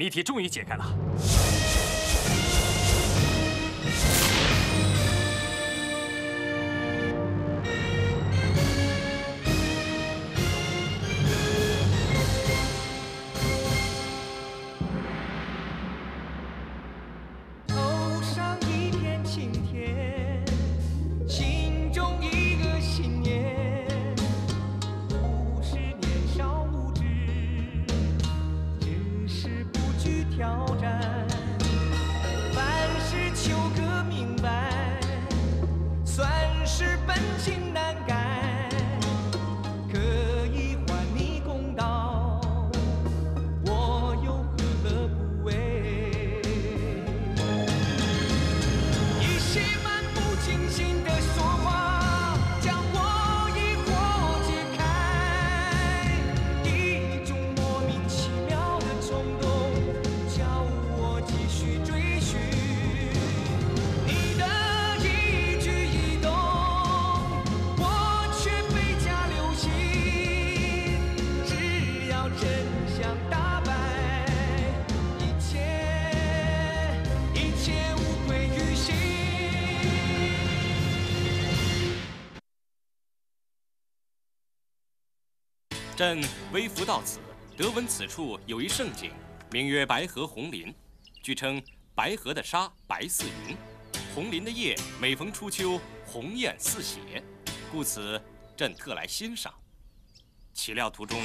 谜题终于解开了。朕微服到此，得闻此处有一胜景，名曰白河红林。据称，白河的沙白似云，红林的叶每逢初秋红艳似血，故此朕特来欣赏。岂料途中。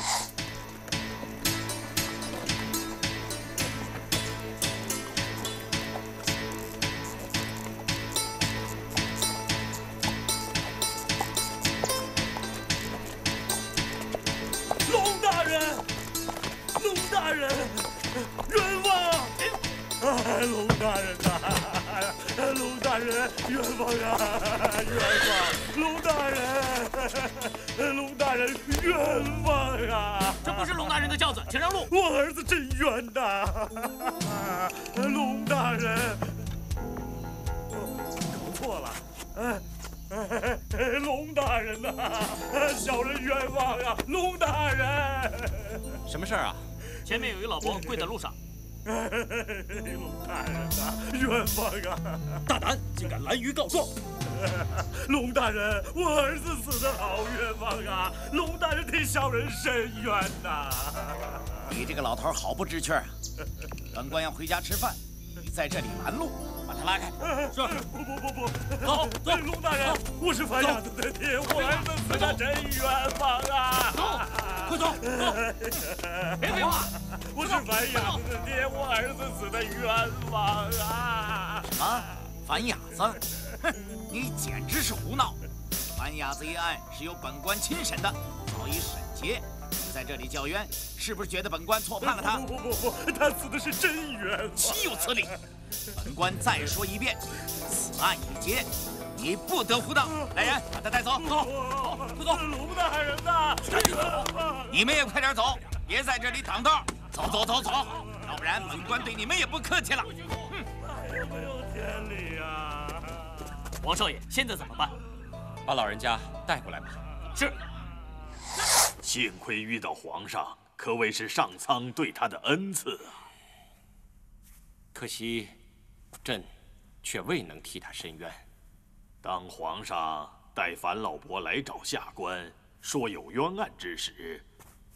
轿子，请让路！我儿子真冤呐！龙大人，搞错了！哎，龙大人呐，小人冤枉啊！龙大人，什么事儿啊？前面有一老伯跪在路上。龙大人呐，冤枉啊！大胆，竟敢拦舆告状！龙大人，我儿子死的好冤枉啊！龙大人替小人伸冤呐！你这个老头好不知趣啊！本官要回家吃饭，你在这里拦路，把他拉开。是。不不不不，走走。龙大人，我是樊伢子的爹，我儿子死的真冤枉啊！走，快走，走别废话。我是樊伢子的爹，我儿子死的冤枉啊！什么？樊雅子？哼，你简直是胡闹！樊雅子一案是由本官亲审的，早已审结。你在这里叫冤，是不是觉得本官错判了他？不不不不，他死的是真冤！岂有此理！本官再说一遍，此案已结，你不得胡闹。来人，把他带走！走，快走！龙大人呐！你们也快点走，别在这里挡道。走走走走，要不然本官对你们也不客气了。哼！王少爷，现在怎么办？把老人家带过来吧。是。幸亏遇到皇上，可谓是上苍对他的恩赐啊。可惜，朕却未能替他伸冤。当皇上带樊老伯来找下官，说有冤案之时。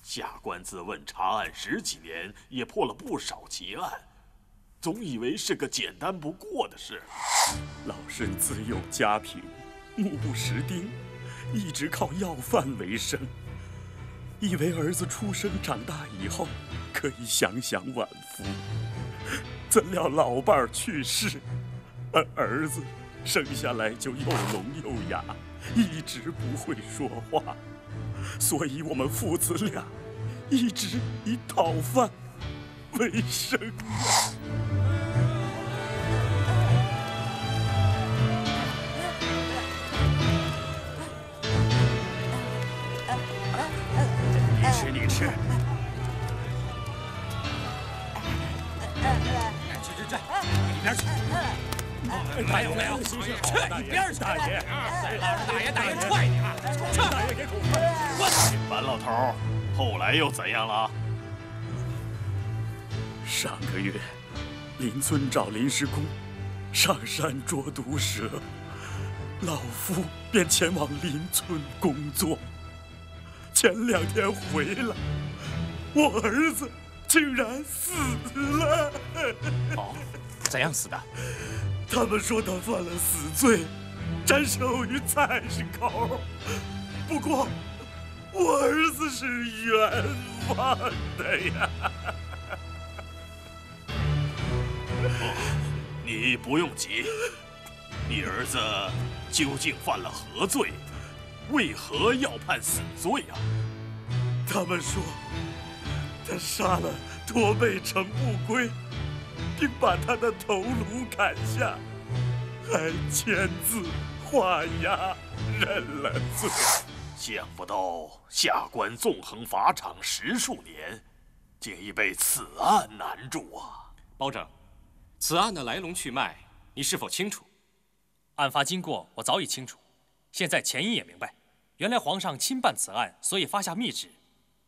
下官自问查案十几年，也破了不少奇案，总以为是个简单不过的事。老身自幼家贫，目不识丁，一直靠要饭为生，以为儿子出生长大以后可以享享晚福，怎料老伴儿去世，而儿子生下来就又聋又哑，一直不会说话。所以，我们父子俩一直以讨饭为生。去，去去去，一边去。没有没有，去一边去！大爷，大爷大爷踹你啊！去！大爷给滚！樊老头，后来又怎样了？上个月，邻村找临时工上山捉毒蛇，老夫便前往邻村工作。前两天回来，我儿子竟然死了。哦，怎样死的？他们说他犯了死罪，斩首于菜市口。不过，我儿子是冤枉的呀。你不用急，你儿子究竟犯了何罪？为何要判死罪啊？他们说，他杀了驼背程不归，并把他的头颅砍下，还签字画押认了罪。想不到下官纵横法场十数年，竟已被此案难住啊！包拯，此案的来龙去脉，你是否清楚？案发经过我早已清楚，现在前因也明白。原来皇上亲办此案，所以发下密旨。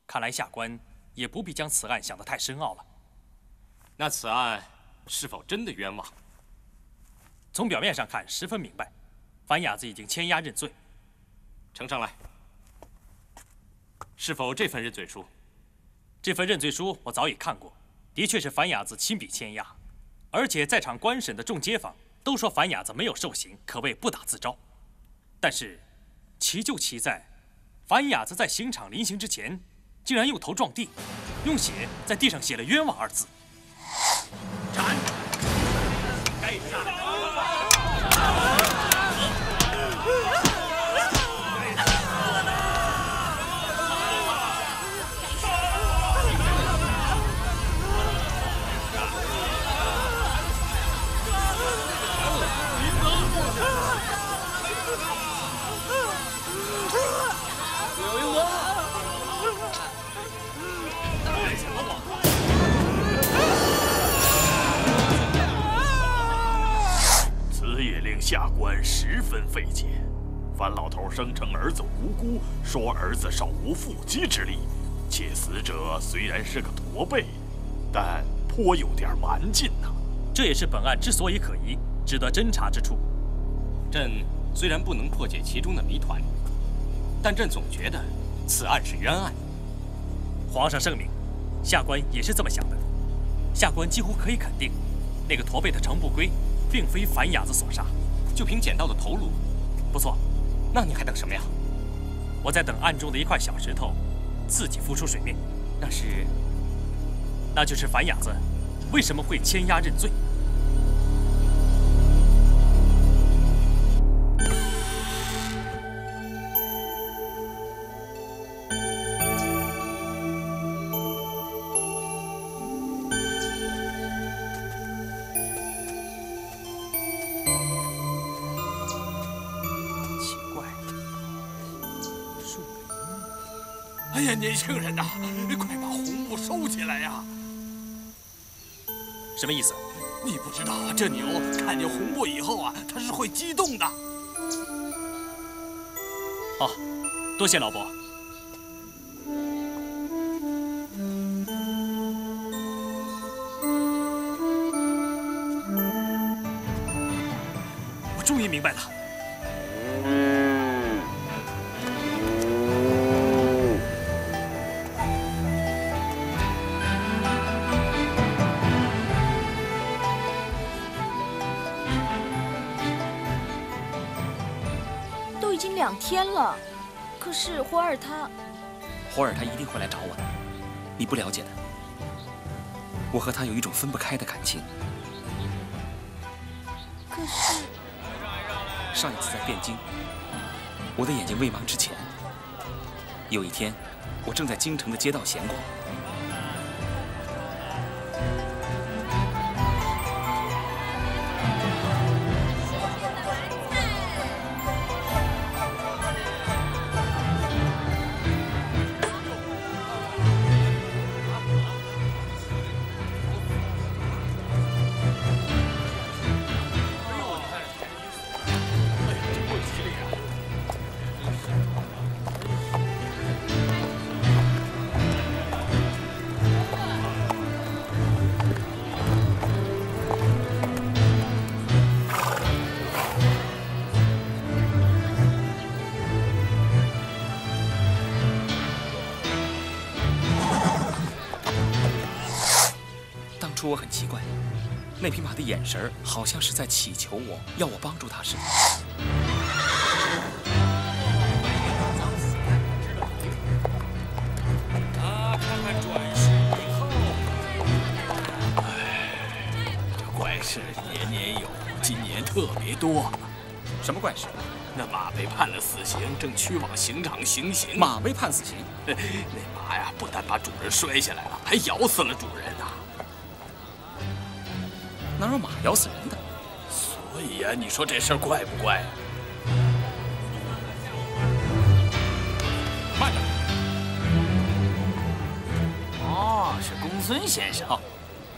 看来下官也不必将此案想得太深奥了。那此案是否真的冤枉？从表面上看，十分明白。樊雅子已经签押认罪，呈上来。是否这份认罪书？这份认罪书我早已看过，的确是樊雅子亲笔签押，而且在场官审的众街坊都说樊雅子没有受刑，可谓不打自招。但是，奇就奇在，樊雅子在刑场临刑之前，竟然用头撞地，用血在地上写了“冤枉”二字。斩！费解。樊老头声称儿子无辜，说儿子手无缚鸡之力，且死者虽然是个驼背，但颇有点蛮劲呐。这也是本案之所以可疑、值得侦查之处。朕虽然不能破解其中的谜团，但朕总觉得此案是冤案。皇上圣明，下官也是这么想的。下官几乎可以肯定，那个驼背的程不归，并非樊雅子所杀。就凭捡到的头颅，不错，那你还等什么呀？我在等暗中的一块小石头自己浮出水面。那是，那就是樊雅子为什么会签押认罪。年轻人呐，快把红布收起来呀！什么意思？你不知道啊，这牛看见红布以后啊，它是会激动的。哦，多谢老伯。两天了，可是花儿他……花儿他一定会来找我的，你不了解的。我和他有一种分不开的感情。可是上一次在汴京，我的眼睛未盲之前，有一天，我正在京城的街道闲逛，眼神好像是在祈求我，要我帮助他似的。啊，看看转世以后，这怪事年年有，今年特别多。什么怪事？那马被判了死刑，正驱往刑场行刑。马被判死刑？那马呀，不但把主人摔下来了，还咬死了主人呐！哪有马咬死人的？所以呀，你说这事儿怪不怪？慢着！哦，是公孙先生。哦，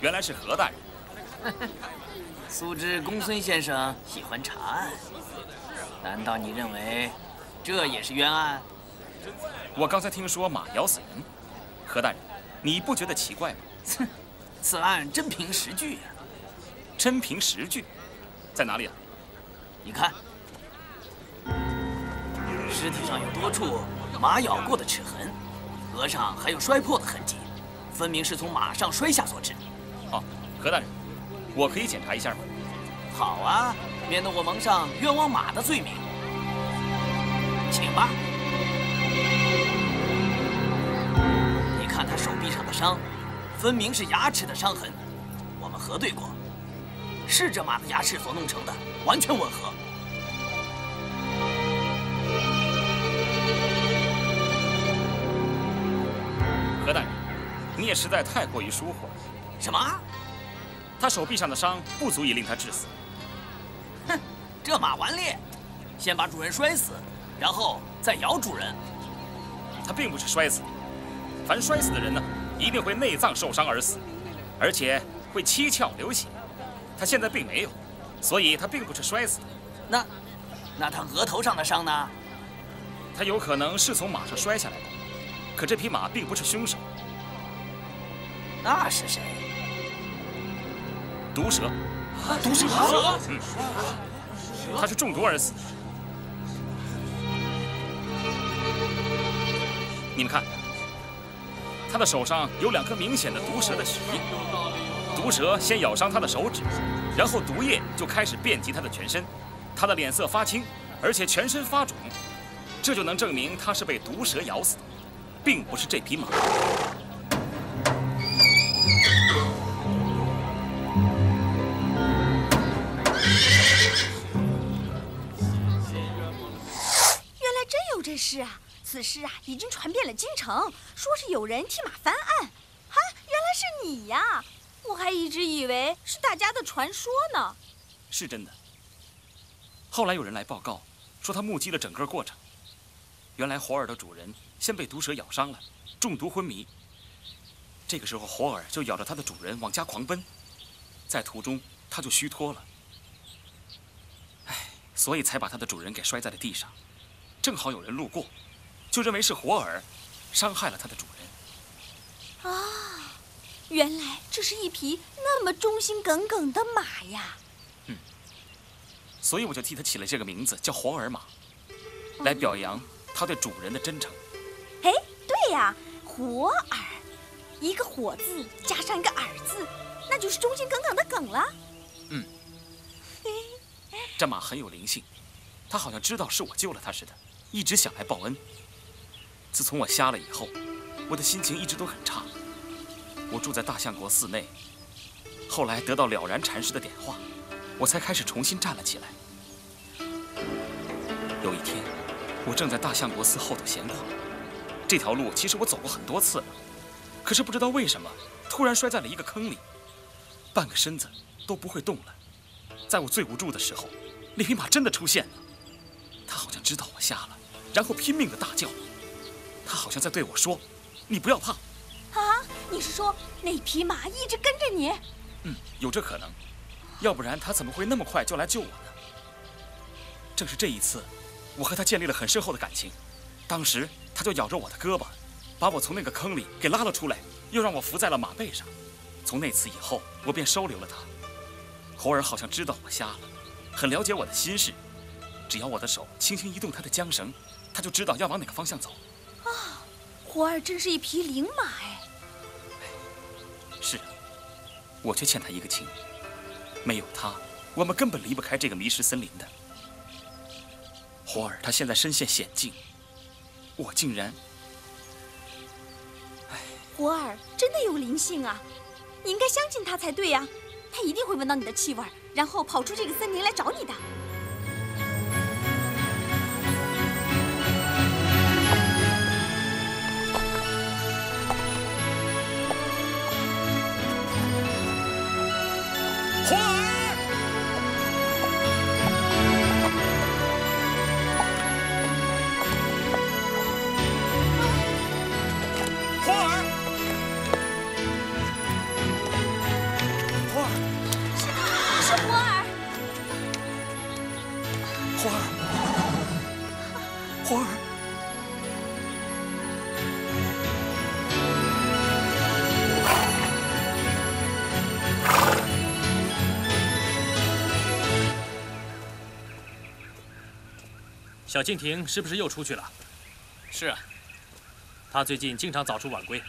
原来是何大人。素知公孙先生喜欢查案，难道你认为这也是冤案？我刚才听说马咬死人，何大人，你不觉得奇怪吗？哼，此案真凭实据啊！真凭实据，在哪里啊？你看，尸体上有多处马咬过的齿痕，额上还有摔破的痕迹，分明是从马上摔下所致。哦，何大人，我可以检查一下吗？好啊，免得我蒙上冤枉马的罪名。请吧。你看他手臂上的伤，分明是牙齿的伤痕，我们核对过，是这马的牙齿所弄成的，完全吻合。何大人，你也实在太过于疏忽了。什么？他手臂上的伤不足以令他致死。哼，这马顽劣，先把主人摔死，然后再咬主人。他并不是摔死的，凡摔死的人呢，一定会内脏受伤而死，而且会七窍流血。他现在并没有，所以他并不是摔死的。那，那他额头上的伤呢？他有可能是从马上摔下来的，可这匹马并不是凶手。那是谁？毒蛇。啊，毒蛇！嗯，他是中毒而死。你们看，他的手上有两颗明显的毒蛇的血印。毒蛇先咬伤他的手指，然后毒液就开始遍及他的全身，他的脸色发青，而且全身发肿，这就能证明他是被毒蛇咬死的，并不是这匹马。原来真有这事啊！此事啊，已经传遍了京城，说是有人替马翻案。哈，原来是你呀！我还一直以为是大家的传说呢。是真的。后来有人来报告，说他目击了整个过程。原来火耳的主人先被毒蛇咬伤了，中毒昏迷。这个时候，火耳就咬着他的主人往家狂奔，在途中他就虚脱了。哎，所以才把他的主人给摔在了地上。正好有人路过，就认为是火耳伤害了他的主人。啊，原来这是一匹那么忠心耿耿的马呀！嗯，所以我就替它起了这个名字，叫黄耳马，来表扬它对主人的真诚。哎，对呀，火耳，一个火字加上一个耳字，那就是忠心耿耿的耿了。嗯，这马很有灵性，它好像知道是我救了它似的，一直想来报恩。自从我瞎了以后，我的心情一直都很差。我住在大相国寺内，后来得到了然禅师的点化，我才开始重新站了起来。有一天，我正在大相国寺后头闲逛，这条路其实我走过很多次了，可是不知道为什么，突然摔在了一个坑里，半个身子都不会动了。在我最无助的时候，那匹马真的出现了，它好像知道我瞎了，然后拼命的大叫。它好像在对我说：“你不要怕。”啊，你是说那匹马一直跟着你？嗯，有这可能，要不然它怎么会那么快就来救我呢？正是这一次，我和他建立了很深厚的感情。当时他就咬着我的胳膊，把我从那个坑里给拉了出来，又让我伏在了马背上。从那次以后，我便收留了它。火儿好像知道我瞎了，很了解我的心事。只要我的手轻轻一动他的缰绳，他就知道要往哪个方向走。啊，火儿真是一匹灵马我却欠他一个情。没有他，我们根本离不开这个迷失森林的。火儿他现在身陷险境，我竟然……哎，火儿真的有灵性啊！你应该相信他才对呀，他一定会闻到你的气味，然后跑出这个森林来找你的。小敬亭是不是又出去了？是啊，他最近经常早出晚归，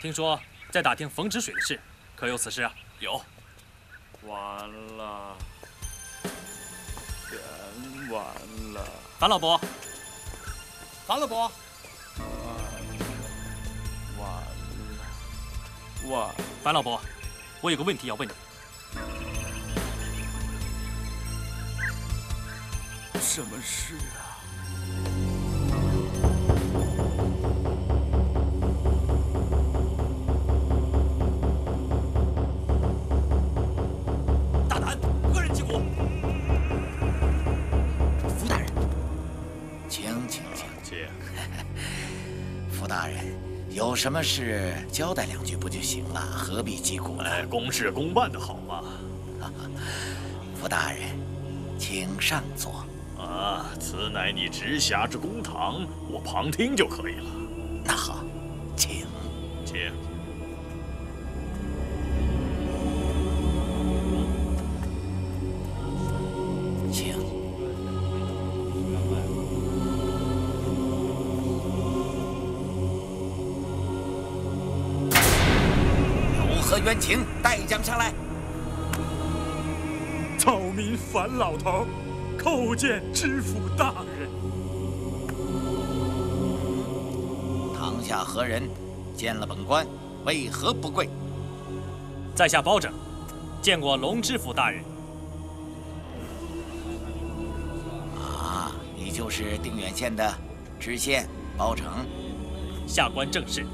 听说在打听冯止水的事，可有此事啊？有。完了，全完了。樊老伯，樊老伯，完了，完。樊老伯，我有个问题要问你。什么事有什么事交代两句不就行了？何必击鼓呢？公事公办的好吗？福大人，请上座。啊，此乃你直辖之公堂，我旁听就可以了。那好，请。请。樊老头。叩见知府大人。堂下何人见了本官，为何不跪？在下包拯，见过龙知府大人。啊，你就是定远县的知县包拯。下官正是。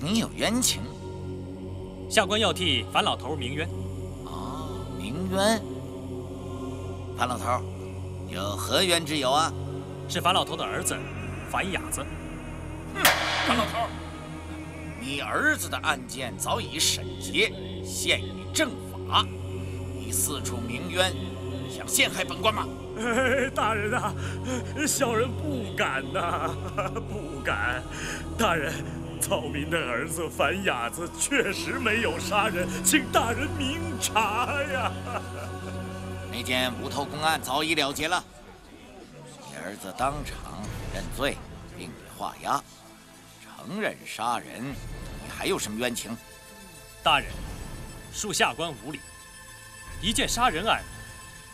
你有冤情？下官要替樊老头鸣冤。啊，鸣冤。樊老头，有何冤之有啊？是樊老头的儿子，樊雅子。哼，樊老头，你儿子的案件早已审结，现已正法，你四处鸣冤，想陷害本官吗？哎，大人啊，小人不敢呐，不敢。大人，草民的儿子樊雅子确实没有杀人，请大人明察呀。那件无头公案早已了结了，你儿子当场认罪，并予画押，承认杀人，你还有什么冤情？大人，恕下官无礼。一件杀人案，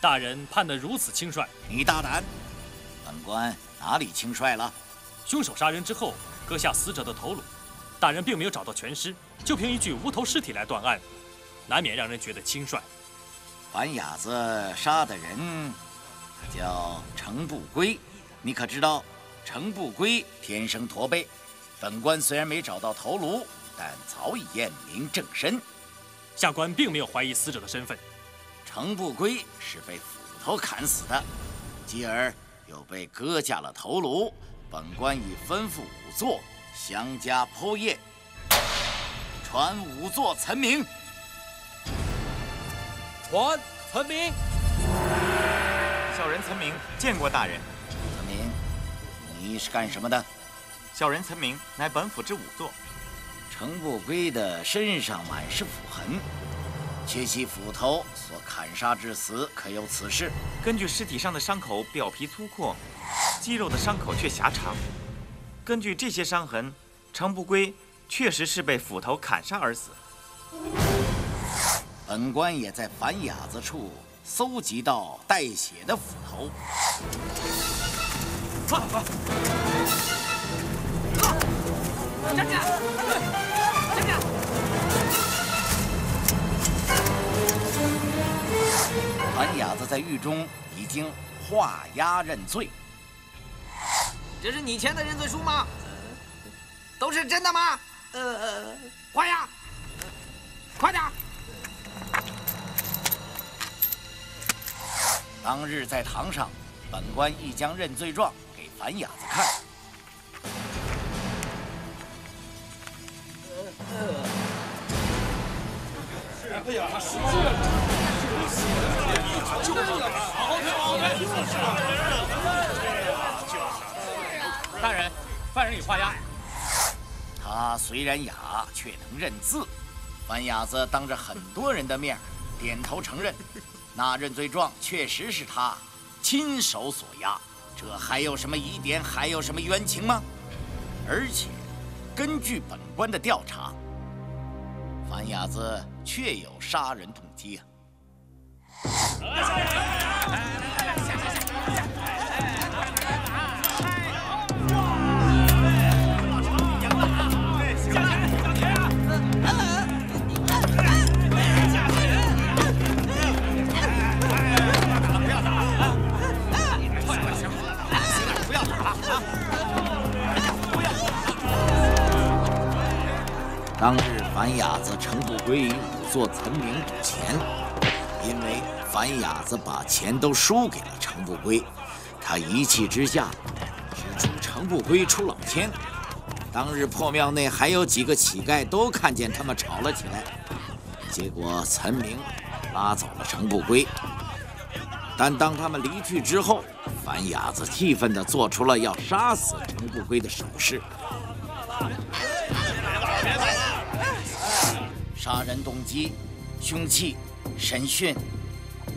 大人判得如此轻率，你大胆！本官哪里轻率了？凶手杀人之后割下死者的头颅，大人并没有找到全尸，就凭一具无头尸体来断案，难免让人觉得轻率。樊雅子杀的人叫程不归，你可知道？程不归天生驼背，本官虽然没找到头颅，但早已验明正身。下官并没有怀疑死者的身份。程不归是被斧头砍死的，继而又被割下了头颅。本官已吩咐仵作相加剖验，传仵作岑明。传岑明，小人岑明见过大人。岑明，你是干什么的？小人岑明乃本府之仵作。程不归的身上满是斧痕，且其斧头所砍杀致死，可有此事？根据尸体上的伤口表皮粗阔，肌肉的伤口却狭长。根据这些伤痕，程不归确实是被斧头砍杀而死。本官也在樊雅子处搜集到带血的斧头。站住！站住！樊雅子在狱中已经画押认罪。这是你签的认罪书吗？都是真的吗？呃，画押，快点！当日在堂上，本官亦将认罪状给樊雅子看。哎呀，是大人，犯人已画押。他虽然哑，却能认字。樊雅子当着很多人的面点头承认，那认罪状确实是他亲手所押。这还有什么疑点？还有什么冤情吗？而且，根据本官的调查，樊雅子确有杀人动机啊！当日樊雅子、程不归与仵作岑明赌钱，因为樊雅子把钱都输给了程不归，他一气之下指出程不归出老千。当日破庙内还有几个乞丐都看见他们吵了起来，结果岑明拉走了程不归。但当他们离去之后，樊雅子气愤地做出了要杀死程不归的手势。杀人动机、凶器、审讯，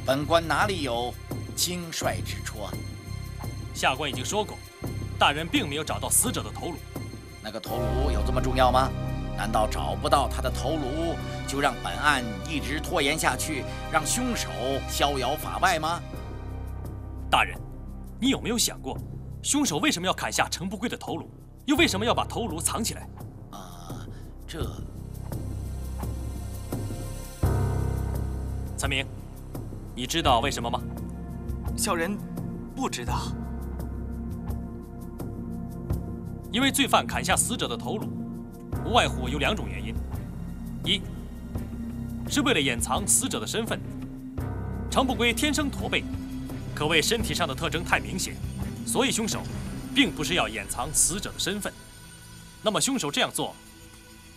本官哪里有轻率之处啊？下官已经说过，大人并没有找到死者的头颅。那个头颅有这么重要吗？难道找不到他的头颅，就让本案一直拖延下去，让凶手逍遥法外吗？大人，你有没有想过，凶手为什么要砍下程不归的头颅，又为什么要把头颅藏起来？啊，这。岑明，你知道为什么吗？小人不知道。因为罪犯砍下死者的头颅，无外乎有两种原因：一是为了掩藏死者的身份。程不归天生驼背，可谓身体上的特征太明显，所以凶手并不是要掩藏死者的身份。那么凶手这样做，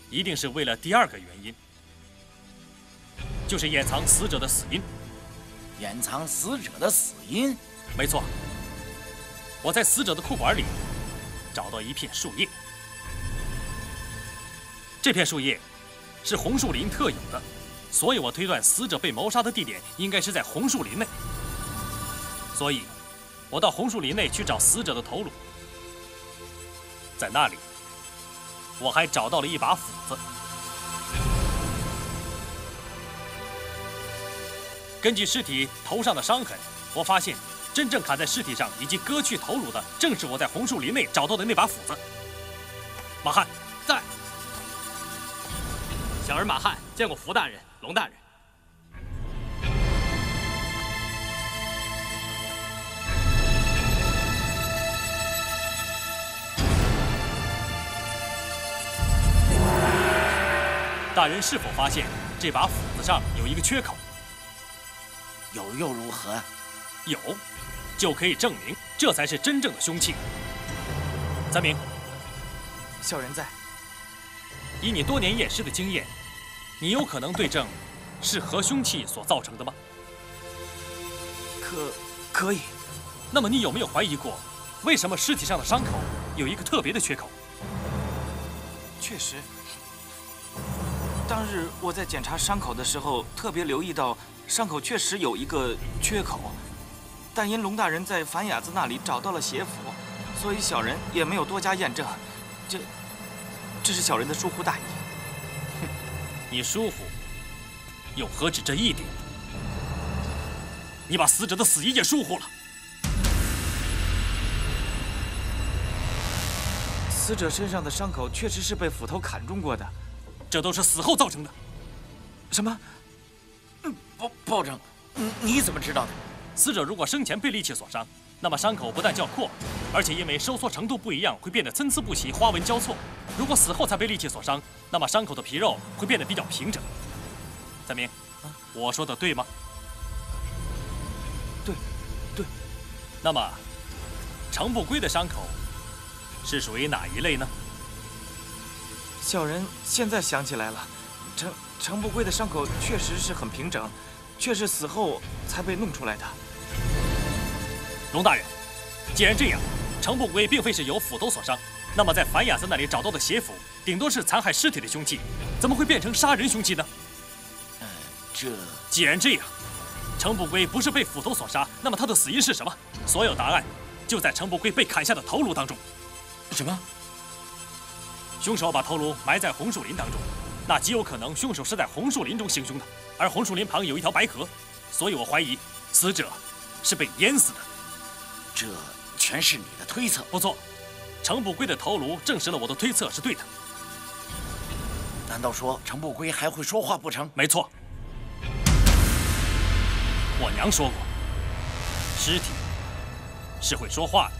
一定是为了第二个原因。就是掩藏死者的死因，掩藏死者的死因，没错。我在死者的裤管里找到一片树叶，这片树叶是红树林特有的，所以我推断死者被谋杀的地点应该是在红树林内。所以，我到红树林内去找死者的头颅，在那里，我还找到了一把斧子。根据尸体头上的伤痕，我发现真正砍在尸体上以及割去头颅的，正是我在红树林内找到的那把斧子。马汉在。小儿马汉见过福大人、龙大人。大人是否发现这把斧子上有一个缺口？有又如何？有，就可以证明这才是真正的凶器。三明，小人在。以你多年验尸的经验，你有可能对证是何凶器所造成的吗？可可以。那么你有没有怀疑过，为什么尸体上的伤口有一个特别的缺口？确实，当日我在检查伤口的时候，特别留意到。伤口确实有一个缺口，但因龙大人在樊雅子那里找到了血斧，所以小人也没有多加验证。这，这是小人的疏忽大意。哼，你疏忽，又何止这一点？你把死者的死因也疏忽了。死者身上的伤口确实是被斧头砍中过的，这都是死后造成的。什么？报报长，你你怎么知道的？死者如果生前被利器所伤，那么伤口不但较阔，而且因为收缩程度不一样，会变得参差不齐、花纹交错。如果死后才被利器所伤，那么伤口的皮肉会变得比较平整。三明，我说的对吗？对，对。那么，程不归的伤口是属于哪一类呢？小人现在想起来了，程程不归的伤口确实是很平整，却是死后才被弄出来的。龙大人，既然这样，程不归并非是由斧头所伤，那么在樊雅森那里找到的血斧，顶多是残害尸体的凶器，怎么会变成杀人凶器呢？呃，这既然这样，程不归不是被斧头所杀，那么他的死因是什么？所有答案就在程不归被砍下的头颅当中。什么？凶手把头颅埋在红树林当中，那极有可能凶手是在红树林中行凶的，而红树林旁有一条白河，所以我怀疑死者是被淹死的。这全是你的推测。不错，程不归的头颅证实了我的推测是对的。难道说程不归还会说话不成？没错，我娘说过，尸体是会说话的。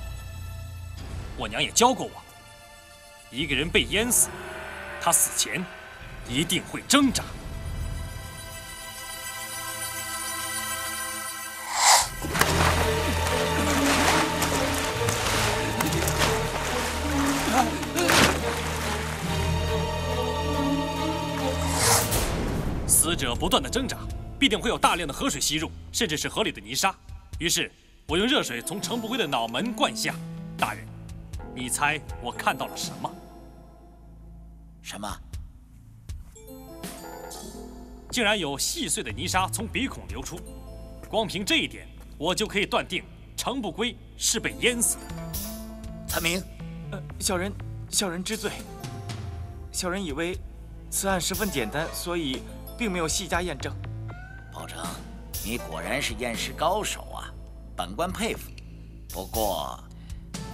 我娘也教过我，一个人被淹死，他死前一定会挣扎。死者不断的挣扎，必定会有大量的河水吸入，甚至是河里的泥沙。于是，我用热水从程不归的脑门灌下。大人，你猜我看到了什么？什么？竟然有细碎的泥沙从鼻孔流出。光凭这一点，我就可以断定程不归是被淹死的。陈明，呃，小人，小人知罪。小人以为此案十分简单，所以。并没有细加验证，宝成，你果然是验尸高手啊！本官佩服。不过，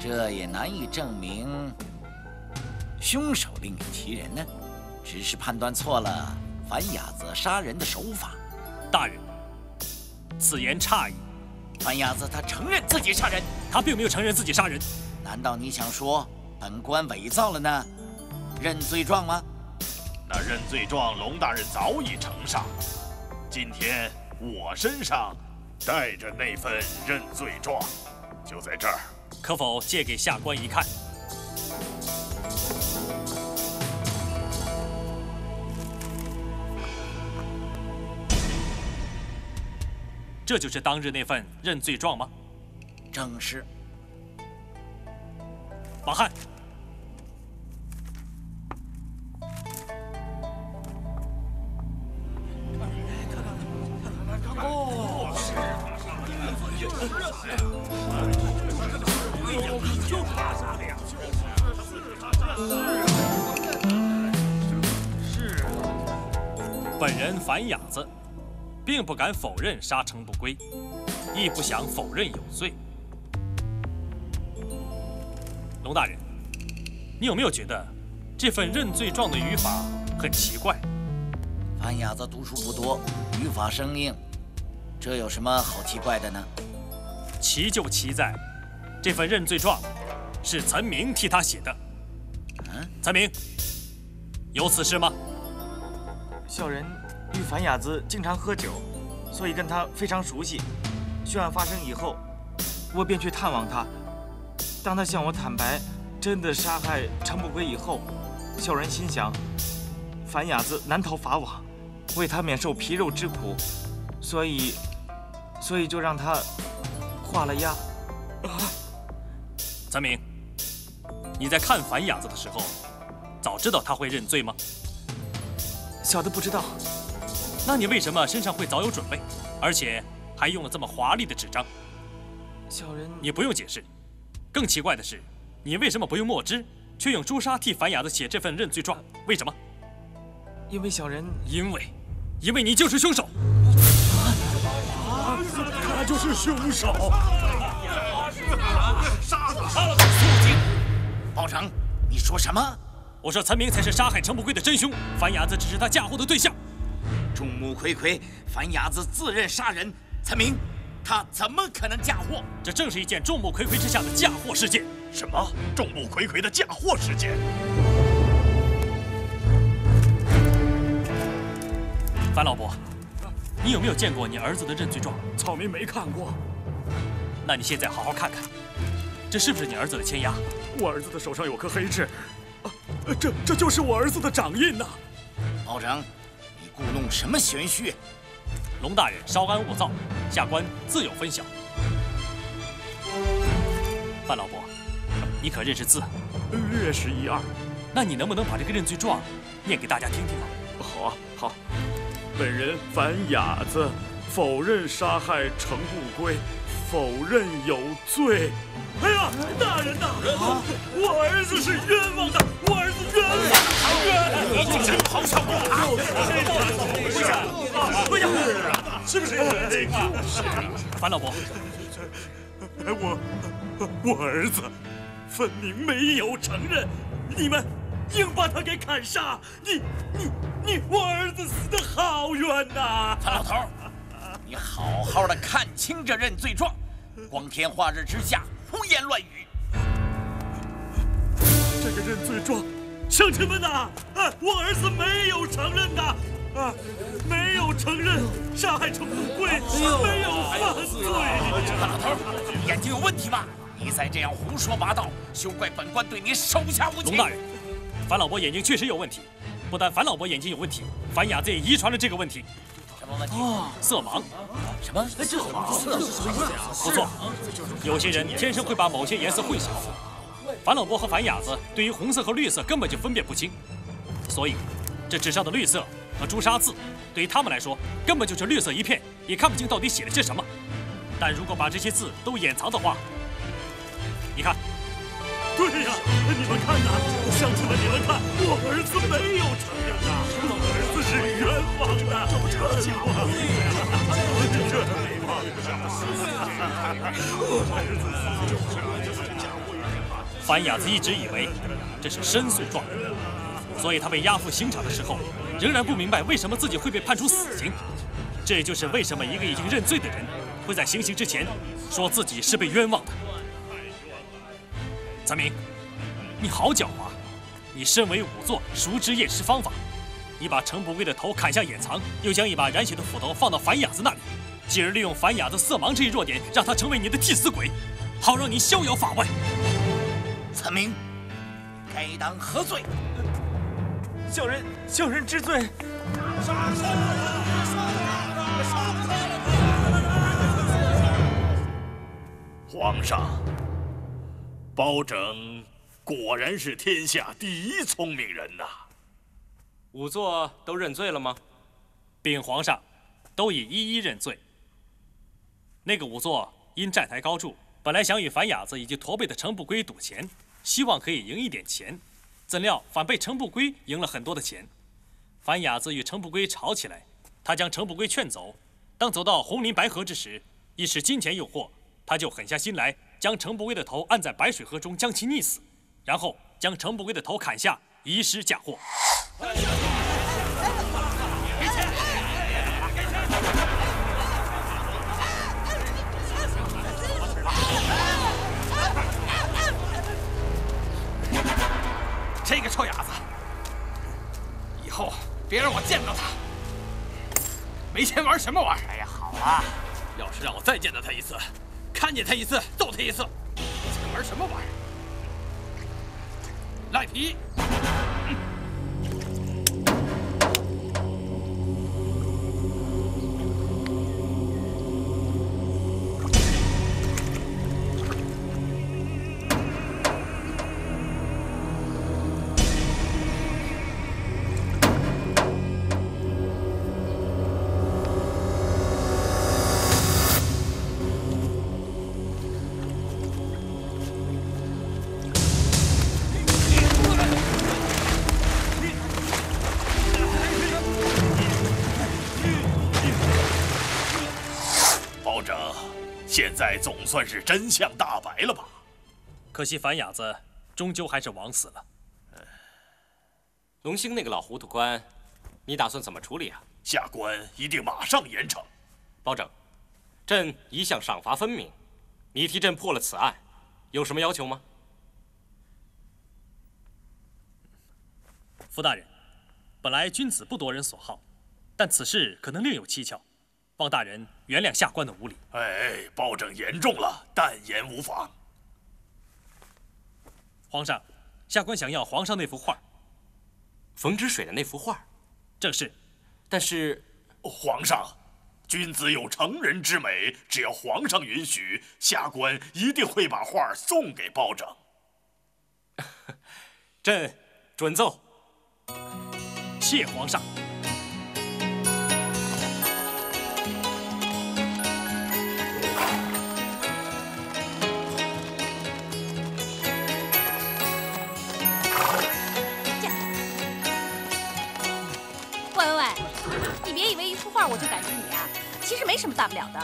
这也难以证明凶手另有其人呢。只是判断错了樊雅子杀人的手法。大人，此言差矣。樊雅子他承认自己杀人，他并没有承认自己杀人。难道你想说本官伪造了呢？认罪状吗？那认罪状，龙大人早已呈上。今天我身上带着那份认罪状，就在这儿，可否借给下官一看？这就是当日那份认罪状吗？正是。马汉。并不敢否认沙城不归，亦不想否认有罪。龙大人，你有没有觉得这份认罪状的语法很奇怪？樊雅子读书不多，语法生硬。这有什么好奇怪的呢？奇就奇在，这份认罪状是岑明替他写的。嗯，岑明，有此事吗？小人与樊雅子经常喝酒，所以跟他非常熟悉。血案发生以后，我便去探望他。当他向我坦白真的杀害程不归以后，小人心想，樊雅子难逃法网，为他免受皮肉之苦，所以。所以就让他画了押。三明，你在看樊雅子的时候，早知道他会认罪吗？小的不知道。那你为什么身上会早有准备，而且还用了这么华丽的纸张？小人，你不用解释。更奇怪的是，你为什么不用墨汁，却用朱砂替樊雅子写这份认罪状？为什么？因为小人，因为，因为你就是凶手。他就是凶手。杀了他！肃静！包拯，你说什么？我说岑明才是杀害程不归的真凶，樊雅子只是他嫁祸的对象。众目睽睽，樊雅子自认杀人，才明，他怎么可能嫁祸？这正是一件众目睽睽之下的嫁祸事件。什么？众目睽睽的嫁祸事件？樊老伯，你有没有见过你儿子的认罪状？草民没看过。那你现在好好看看，这是不是你儿子的签押？我儿子的手上有颗黑痣，啊，这这就是我儿子的掌印呐！包拯，你故弄什么玄虚？龙大人稍安勿躁，下官自有分晓。范老伯，你可认识字？略识一二。那你能不能把这个认罪状念给大家听听啊？好啊，好。本人樊雅子，否认杀害程不归。否认有罪。哎呀，大人呐！我儿子是冤枉的，我儿子冤枉，冤枉！你真咆哮过啊！哎呀，是不是？樊老伯，我我儿子分明没有承认，你们硬把他给砍杀，你你你，我儿子死的好冤呐！樊老头，你好好的看清这认罪状。光天化日之下胡言乱语！这个认罪状，乡亲们呐，啊，我儿子没有承认的，啊，没有承认杀害程富贵，没有犯罪。老头，眼睛有问题吧？你再这样胡说八道，休怪本官对你手下无情。龙大人，樊老伯眼睛确实有问题，不但樊老伯眼睛有问题，樊雅子也遗传了这个问题。哦，色盲，什么？这色盲？色是什么意思啊？不错，有些人天生会把某些颜色混淆。樊老伯和樊雅子对于红色和绿色根本就分辨不清，所以这纸上的绿色和朱砂字，对于他们来说根本就是绿色一片，也看不清到底写了些什么。但如果把这些字都掩藏的话，你看，对呀，你们看呐，乡亲们，你们看，我儿子没有承认呐，我儿子是冤枉的，冤枉的。樊雅子一直以为这是申诉状，所以他被押赴刑场的时候，仍然不明白为什么自己会被判处死刑。这就是为什么一个已经认罪的人，会在行刑之前说自己是被冤枉的。三明，你好狡猾！你身为仵作，熟知验尸方法。你把程不贵的头砍下掩藏，又将一把染血的斧头放到樊雅子那里，继而利用樊雅子色盲这一弱点，让他成为你的替死鬼，好让你逍遥法外。岑明，该当何罪？小人小人知罪。皇上。包拯果然是天下第一聪明人呐！仵作都认罪了吗？禀皇上，都已一一认罪。那个仵作因债台高筑，本来想与樊雅子以及驼背的程不归赌钱，希望可以赢一点钱，怎料反被程不归赢了很多的钱。樊雅子与程不归吵起来，他将程不归劝走。当走到红林白河之时，一时金钱诱惑，他就狠下心来。将程不归的头按在白水河中，将其溺死，然后将程不归的头砍下，遗失嫁祸。这个臭伢子，以后别让我见到他。没钱玩什么玩？哎呀，好啊，要是让我再见到他一次。看见他一次，揍他一次，你玩什么玩？赖皮！在总算是真相大白了吧？可惜樊雅子终究还是枉死了。龙兴那个老糊涂官，你打算怎么处理啊？下官一定马上严惩。包拯，朕一向赏罚分明，你替朕破了此案，有什么要求吗？傅大人，本来君子不夺人所好，但此事可能另有蹊跷，望大人原谅下官的无礼。哎，包拯言重了，但言无妨。皇上，下官想要皇上那幅画。冯之水的那幅画，正是。但是，皇上，君子有成人之美，只要皇上允许，下官一定会把画送给包拯。朕准奏。谢皇上。别以为一幅画我就感激你啊！其实没什么大不了的，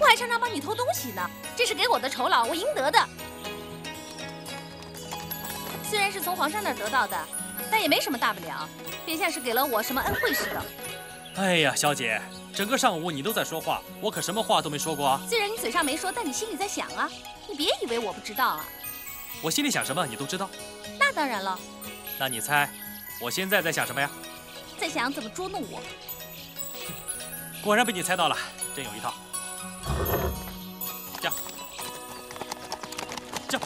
我还常常帮你偷东西呢，这是给我的酬劳，我应得的。虽然是从皇上那儿得到的。但也没什么大不了，别像是给了我什么恩惠似的。哎呀，小姐，整个上午你都在说话，我可什么话都没说过啊。虽然你嘴上没说，但你心里在想啊。你别以为我不知道啊。我心里想什么，你都知道。那当然了。那你猜，我现在在想什么呀？在想怎么捉弄我。果然被你猜到了，真有一套。驾，驾。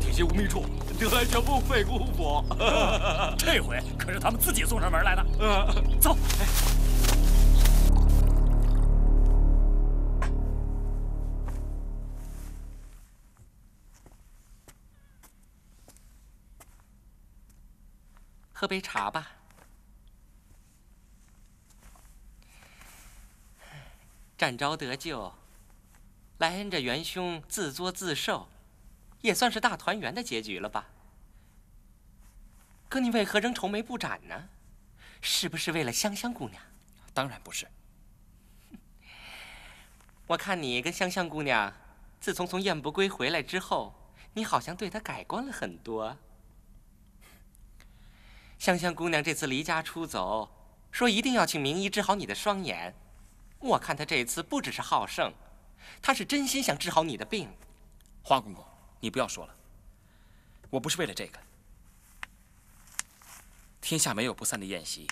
铁鞋无觅处，得来全不费工夫。这回可是他们自己送上门来的。走。喝杯茶吧。展昭得救，莱恩这元凶自作自受。也算是大团圆的结局了吧？可你为何仍愁眉不展呢？是不是为了香香姑娘？当然不是。我看你跟香香姑娘，自从从燕不归回来之后，你好像对她改观了很多。香香姑娘这次离家出走，说一定要请名医治好你的双眼。我看她这次不只是好胜，她是真心想治好你的病。花公公。你不要说了，我不是为了这个。天下没有不散的宴席。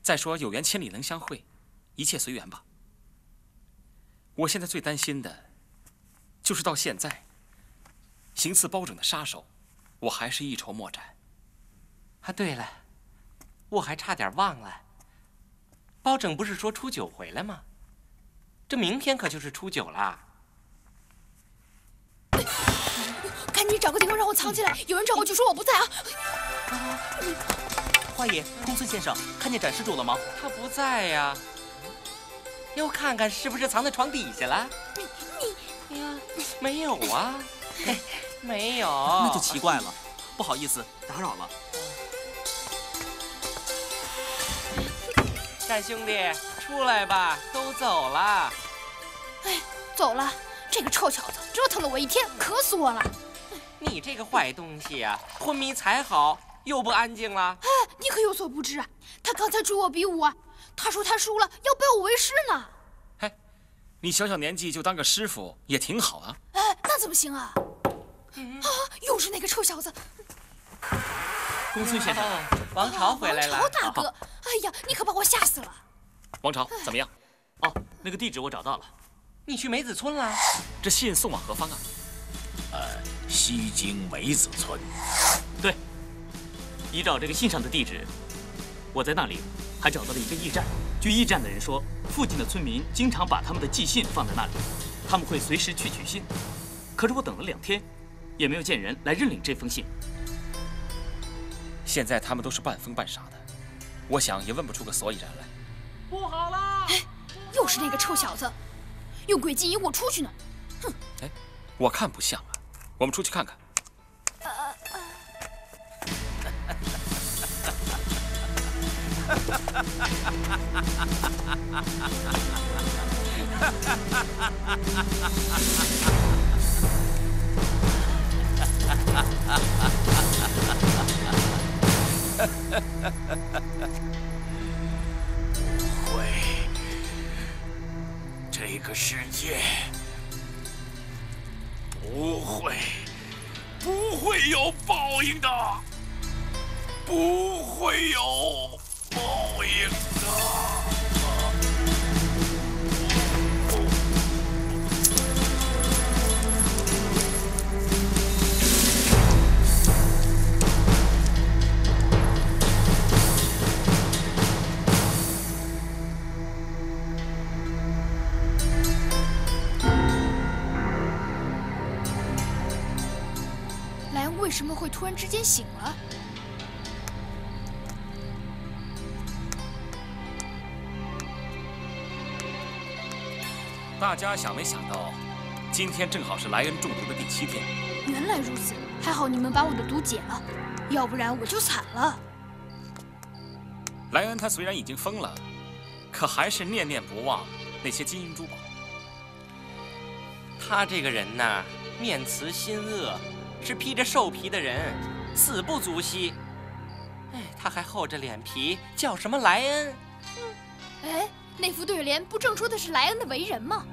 再说有缘千里能相会，一切随缘吧。我现在最担心的，就是到现在，行刺包拯的杀手，我还是一筹莫展。啊，对了，我还差点忘了，包拯不是说初九回来吗？这明天可就是初九了。赶紧找个地方让我藏起来！有人找我就说我不在啊！花爷，公孙先生，看见展施主了吗？他不在呀。要看看是不是藏在床底下了。你你呀，没有啊，没有。那就奇怪了。不好意思，打扰了。展兄弟，出来吧，都走了。哎，走了。这个臭小子折腾了我一天，渴死我了！你这个坏东西啊，昏迷才好，又不安静了。哎，你可有所不知啊，他刚才追我比武啊，他说他输了要拜我为师呢。哎，你小小年纪就当个师傅也挺好啊。哎，那怎么行啊？啊，又是那个臭小子！公孙先生，王朝回来了。王朝大哥，哎呀，你可把我吓死了。王朝怎么样？哦，那个地址我找到了。你去梅子村了？这信送往何方啊？呃，西京梅子村。对，依照这个信上的地址，我在那里还找到了一个驿站。据驿站的人说，附近的村民经常把他们的寄信放在那里，他们会随时去取信。可是我等了两天，也没有见人来认领这封信。现在他们都是半疯半傻的，我想也问不出个所以然来。不好了！哎，又是那个臭小子！用诡计引我出去呢。哼！哎，我看不像啊，我们出去看看。不会，这个世界不会不会有报应的，不会有报应的。为什么会突然之间醒了？大家想没想到，今天正好是莱恩中毒的第七天。原来如此，还好你们把我的毒解了，要不然我就惨了。莱恩他虽然已经疯了，可还是念念不忘那些金银珠宝。他这个人呐，面慈心恶，是披着兽皮的人，死不足惜。哎，他还厚着脸皮叫什么莱恩？哎，那副对联不正说的是莱恩的为人吗？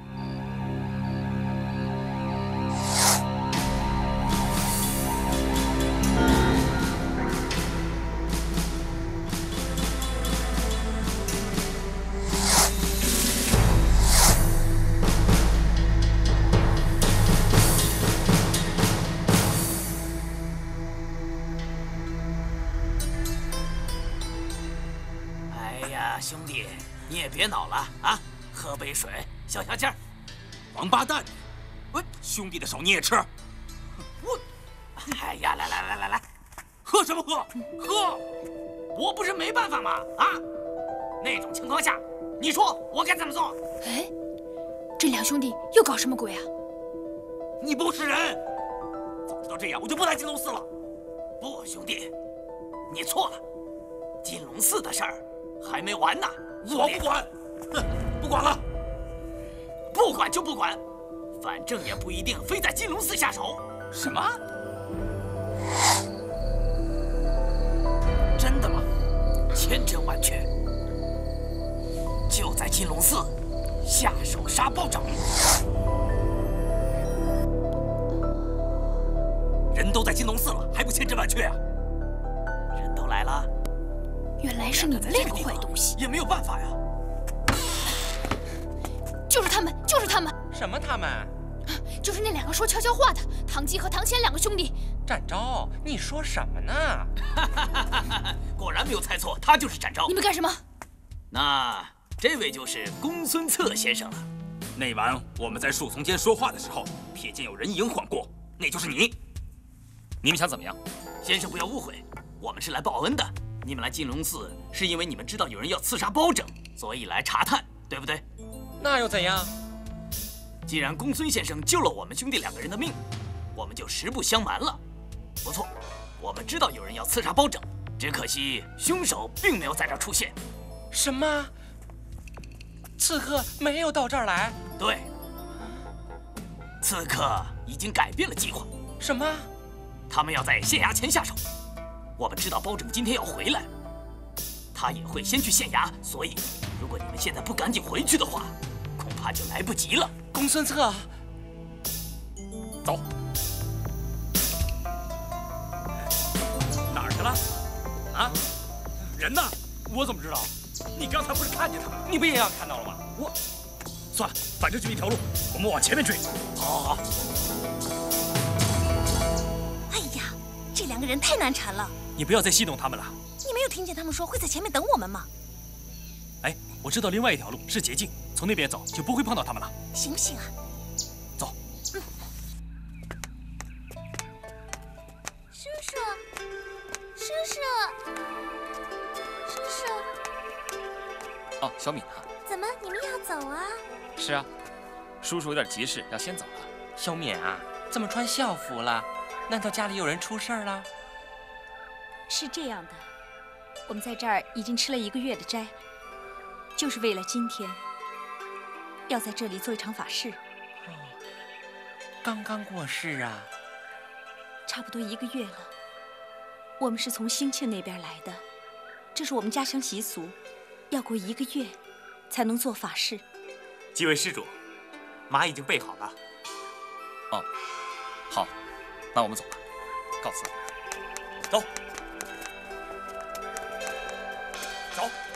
你也吃？我，哎呀，来来来来来，喝什么喝？喝！我不是没办法吗？啊，那种情况下，你说我该怎么做？哎，这两兄弟又搞什么鬼啊？你不是人！早知道这样，我就不来金龙寺了。不，兄弟，你错了。金龙寺的事儿还没完呢。我不管，哼，不管了。不管就不管，反正也不一定非在金龙寺下手。什么？真的吗？千真万确，就在金龙寺下手杀包拯。人都在金龙寺了，还不千真万确啊？人都来了，原来是你们那个坏东西！也没有办法呀。就是他们，就是他们！什么他们？就是那两个说悄悄话的唐吉和唐谦两个兄弟。展昭，你说什么呢？果然没有猜错，他就是展昭。你们干什么？那这位就是公孙策先生了。那晚我们在树丛间说话的时候，瞥见有人影晃过，那就是你。你们想怎么样？先生不要误会，我们是来报恩的。你们来金龙寺是因为你们知道有人要刺杀包拯，所以来查探，对不对？那又怎样？既然公孙先生救了我们兄弟两个人的命，我们就实不相瞒了。不错，我们知道有人要刺杀包拯，只可惜凶手并没有在这儿出现。什么？刺客没有到这儿来？对，刺客已经改变了计划。什么？他们要在县衙前下手。我们知道包拯今天要回来，他也会先去县衙，所以如果你们现在不赶紧回去的话，恐怕就来不及了。公孙策，走。哪儿去了？啊？人呢？我怎么知道？你刚才不是看见他们了？你不也要看到了吗？我，算了，反正就一条路，我们往前面追。好好，好。哎呀，这两个人太难缠了。你不要再戏弄他们了。你没有听见他们说会在前面等我们吗？哎，我知道另外一条路是捷径，从那边走，就不会碰到他们了，行不行啊？走。叔叔，叔叔，叔叔。哦，小敏呢？怎么你们要走啊？是啊，叔叔有点急事，要先走了。小敏啊，怎么穿校服了？难道家里有人出事儿了？是这样的，我们在这儿已经吃了一个月的斋，就是为了今天。要在这里做一场法事哦刚刚过世啊。差不多一个月了我们是从兴庆那边来的这是我们家乡习俗要过一个月才能做法事。几位施主马已经备好了。哦好那我们走吧告辞走。走。